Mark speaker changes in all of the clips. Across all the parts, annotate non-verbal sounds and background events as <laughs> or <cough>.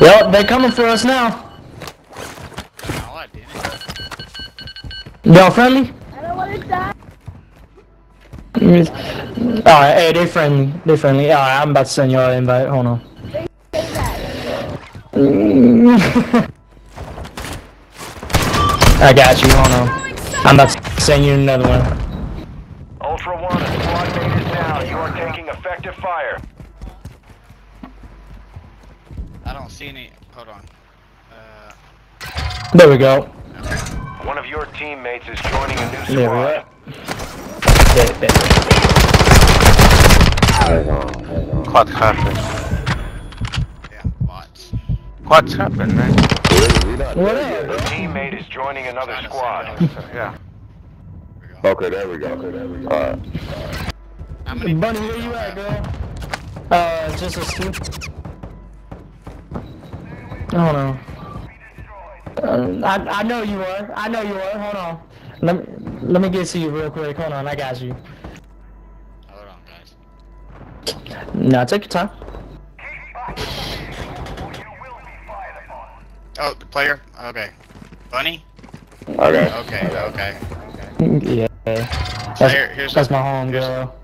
Speaker 1: Yep, they're coming for us now.
Speaker 2: No, I didn't.
Speaker 1: Y'all friendly?
Speaker 3: I don't want to die.
Speaker 1: Alright, hey, they friendly. They friendly. Alright, I'm about to send y'all an invite. Hold on. <laughs> I got you. Hold on. I'm about to send you another one.
Speaker 4: Ultra One, squad mate is down. You are taking effective fire.
Speaker 2: I don't see any. Hold on. Uh,
Speaker 1: There we go.
Speaker 4: One of your teammates is joining a new
Speaker 1: There we go.
Speaker 4: squad.
Speaker 1: There, there.
Speaker 5: What happened?
Speaker 2: yeah, bots.
Speaker 5: What's happened, man?
Speaker 1: What up?
Speaker 4: Your teammate is joining another squad.
Speaker 5: Yeah.
Speaker 2: There we go.
Speaker 6: Okay, there we go. Okay, there we go. Alright.
Speaker 1: Bunny, where you at,
Speaker 2: have?
Speaker 1: girl? Uh, just a two. I don't know. Uh, I I know you are. I know you are. Hold on. Let me let me get to you real quick. Hold on. I got you.
Speaker 2: Hold on, guys.
Speaker 1: Now take your time.
Speaker 2: Oh, the player? Okay. Bunny?
Speaker 6: Okay.
Speaker 2: Okay, okay.
Speaker 1: Yeah.
Speaker 2: So
Speaker 1: That's,
Speaker 2: here's
Speaker 1: that's my home girl.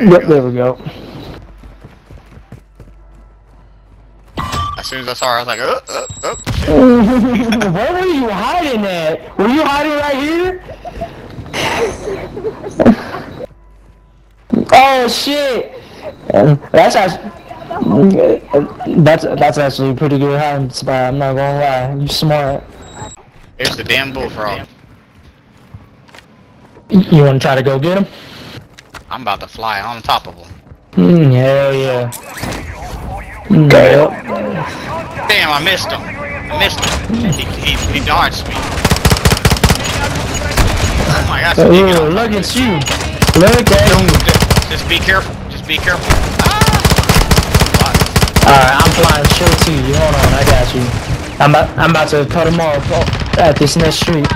Speaker 1: Yep, there we go.
Speaker 2: Soon as I saw her, I was like, oh, oh, oh.
Speaker 1: Where were you hiding at? Were you hiding right here? <laughs> oh shit! That's actually that's that's actually a pretty good hiding spot. I'm not gonna lie. You smart.
Speaker 2: Here's the damn bullfrog.
Speaker 1: You want to try to go get him?
Speaker 2: I'm about to fly on top of him.
Speaker 1: Mm, hell yeah. Mm, yep.
Speaker 2: Damn, I missed him. I missed him. He, he, he dodged me. Oh my gosh, he got
Speaker 1: look at you. Look at you.
Speaker 2: Just be careful. Just be careful. Ah.
Speaker 1: Alright, I'm flying straight to you. Hold on, I got you. I'm about, I'm about to cut him off at this next street.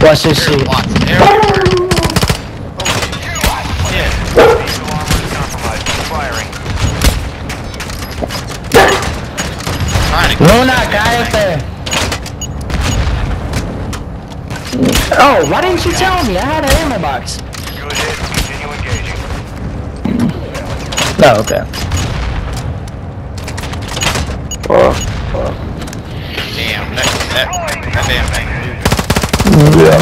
Speaker 1: Watch this
Speaker 2: There,
Speaker 1: shit.
Speaker 2: watch. There. <laughs> Oh, shit.
Speaker 1: Luna, cállate. Oh, why didn't you tell me? I had an ammo box.
Speaker 4: Good. Continue engaging.
Speaker 1: Oh, okay.
Speaker 2: Damn, that, that, that damn thing.
Speaker 1: Yeah.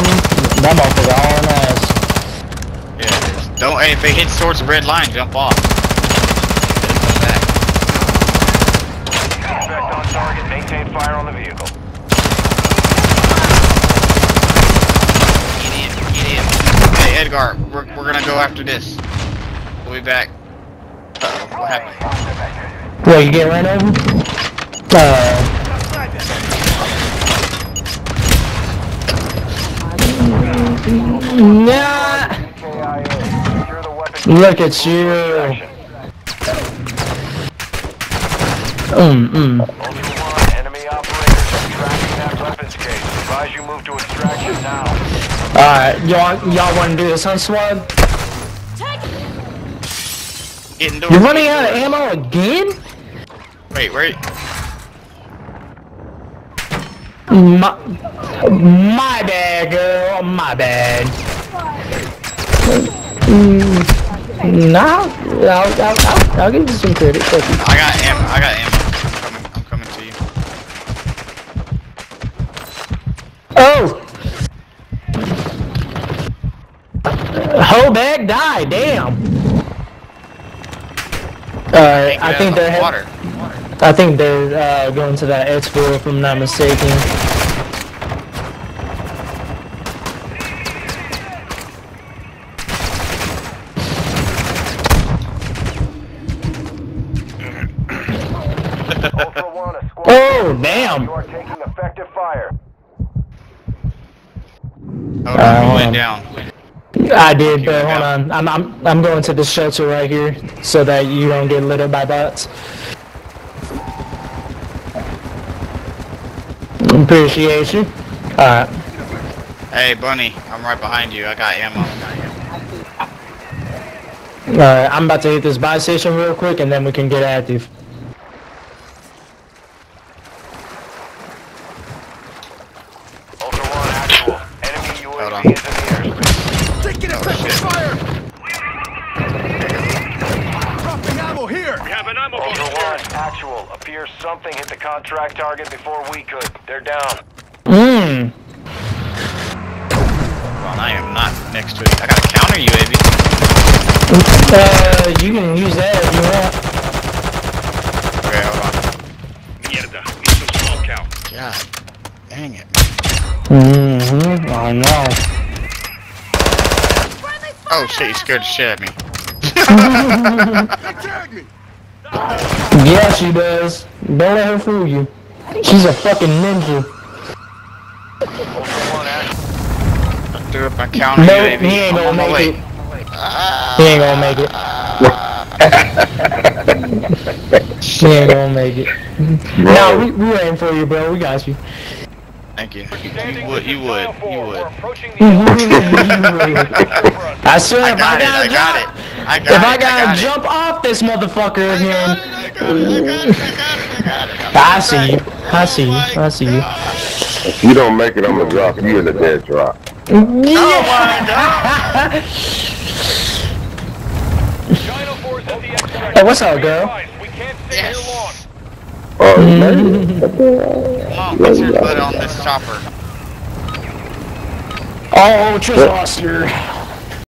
Speaker 1: That motherfucker all in ass.
Speaker 2: Yeah. Don't, if it hits towards the red line, jump off. Back.
Speaker 4: Suspect on target. Fire on the vehicle.
Speaker 2: Get in, get in. Hey, Edgar, we're, we're gonna go after this. We'll be back. Uh-oh, what happened?
Speaker 1: What, you get ran over? Uh, nah.
Speaker 4: KIA. Secure the weapon.
Speaker 1: Look at you.
Speaker 4: Extraction.
Speaker 1: Mm, mm.
Speaker 4: Ultra One, enemy operators are tracking that weapons case. Advise you move to extraction now.
Speaker 1: Alright, y'all, y'all wanna do this on squad?
Speaker 2: Get indoors.
Speaker 1: You're running out of ammo again?
Speaker 2: Wait, wait.
Speaker 1: My, my bad, girl. My bad. Mm, nah, I'll, I'll, I'll, I'll give you some credit.
Speaker 2: I got ammo. I got ammo. I'm coming. I'm coming to you.
Speaker 1: Oh! Whole bag died, damn. Alright, I think they're
Speaker 2: of
Speaker 1: head-
Speaker 2: water.
Speaker 1: I think they're uh, going to that expo if I'm not mistaken.
Speaker 4: Ultra One, a squad.
Speaker 1: Oh, damn!
Speaker 4: You are taking effective fire.
Speaker 1: Uh,
Speaker 2: on, went down.
Speaker 1: I did, but hold on. I'm, I'm, I'm going to the shelter right here so that you don't get lit up by bots. Appreciation. Alright.
Speaker 2: Hey, Bunny, I'm right behind you. I got ammo.
Speaker 1: Alright, I'm about to hit this buy station real quick and then we can get active.
Speaker 4: Ultra One, actual. Enemy
Speaker 2: Hold on.
Speaker 4: UAV is in the airspace.
Speaker 3: Taking effective fire! Dropping ammo here! We have an ammo
Speaker 4: Ultra One, actual. Appears something hit the contract target before we could. They're down.
Speaker 1: Mmm.
Speaker 2: Well, I am not next to it. I got a counter UAV.
Speaker 1: Uh, you can use that if you want.
Speaker 2: Okay, hold on.
Speaker 3: Mierda, need some smoke out.
Speaker 2: God, dang it.
Speaker 1: Mm-hmm, I know.
Speaker 2: Oh shit, you scared the shit out of me. <laughs>
Speaker 3: They tagged me!
Speaker 1: Yeah, she does. Don't let her fool you. She's a fucking ninja.
Speaker 4: Actual.
Speaker 2: Threw up my counter
Speaker 1: No, he ain't gonna make it. He ain't gonna make it. <laughs> He ain't gonna make it. No, we, we waiting for you, bro. We got you.
Speaker 2: Thank you. You would, you would, you would.
Speaker 1: I swear,
Speaker 2: I
Speaker 1: if
Speaker 2: got
Speaker 1: I
Speaker 2: it, I
Speaker 1: gotta
Speaker 2: got
Speaker 1: jump,
Speaker 2: it. I got
Speaker 1: if
Speaker 2: it,
Speaker 1: I gotta
Speaker 2: got it.
Speaker 1: jump off this motherfucker
Speaker 2: I got
Speaker 1: again,
Speaker 2: I got it, it, I got it, I got.
Speaker 1: I see you. I see you. I see you.
Speaker 6: If you don't make it, I'm gonna drop you in the dead drop.
Speaker 2: Oh my god!
Speaker 4: China Force at.
Speaker 1: Hey, what's up, girl?
Speaker 4: We can't stay here long.
Speaker 2: Yes.
Speaker 6: Oh,
Speaker 1: mm.
Speaker 6: man.
Speaker 2: Come on, put your foot on this chopper.
Speaker 1: Oh, oh Trish Oster.